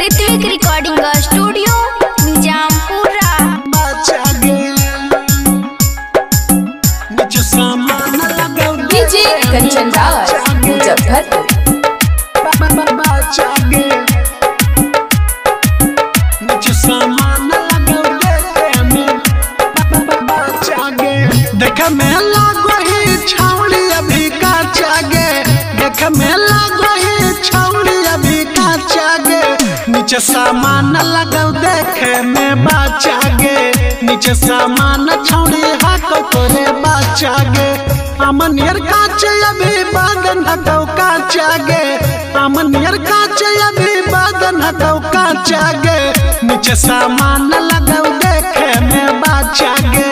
Ritwik recording studio Nizampura. DJ Kanchan Raj Muzaffarpur. देख में लागो ही अभी का चागे देख में नीचे सामान लगौ देखे में बाचागे नीचे सामान छौड़ी हाको तोरे बाचागे अमनियर काचे अभी बादन हटौ काचागे अमनियर काचे अभी बादन हटौ काचागे नीचे सामान लगौ देखे में बाचागे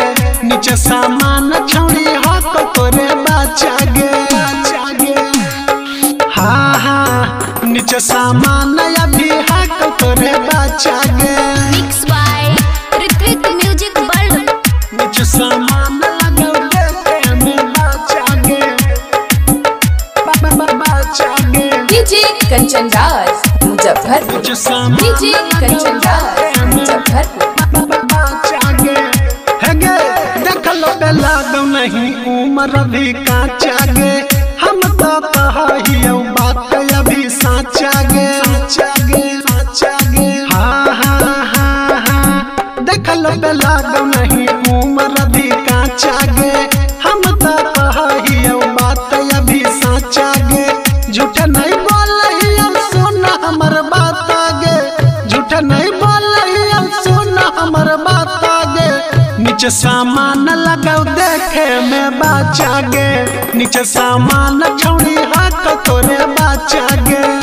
नीचे सामान छौड़ी हाको तोरे हाँ हाँ। नीचे सामान अभी तोरे बाचागे mix by Ritwik music world नीचे सामान लगौ देखे में बाचागे बा- बा- बा- बाचागे डीजे कंचन राज मुजफ्फरपुर। नीचे सामान डीजे कंचन राज मुजफ्फरपुर। नहीं उम्र अभी काचागे हाँ देख नहीं, उम्र अभी काचागे हम तो बात अभी साचागे झूठ नहीं अब सुन हमर बात आगे। झूठ नहीं अब सुन हमर बात आगे। नीचे सामान लगाओ, देखे में बाचागे नीचे सामान छौड़ी हाथ, तोरे बाचागे मिक्स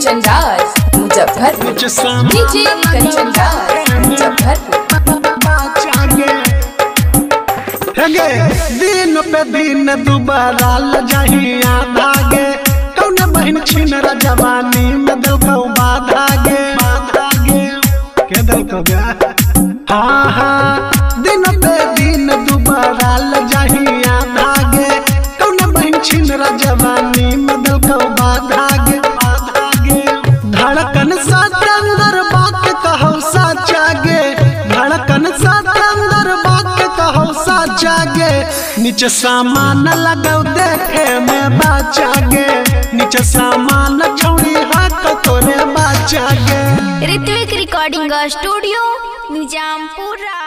कंचन राज मुजफ्फरपुर नीचे डीजे कंचन राज मुजफ्फरपुर। हेगे दिन पे दिन दोबारा ल जाही आधा गे कौने बहन छीन रा जवानी में दिल को बाधा गे बाधा गे के दिल को हाँ हाँ। दिन पे दिन दोबारा ल साचा नीचे सामान लगाओ देखे में बाचागे। नीचे सामान छौड़ी हाथ तोरे बाचागे। Ritwik recording studio Nizampura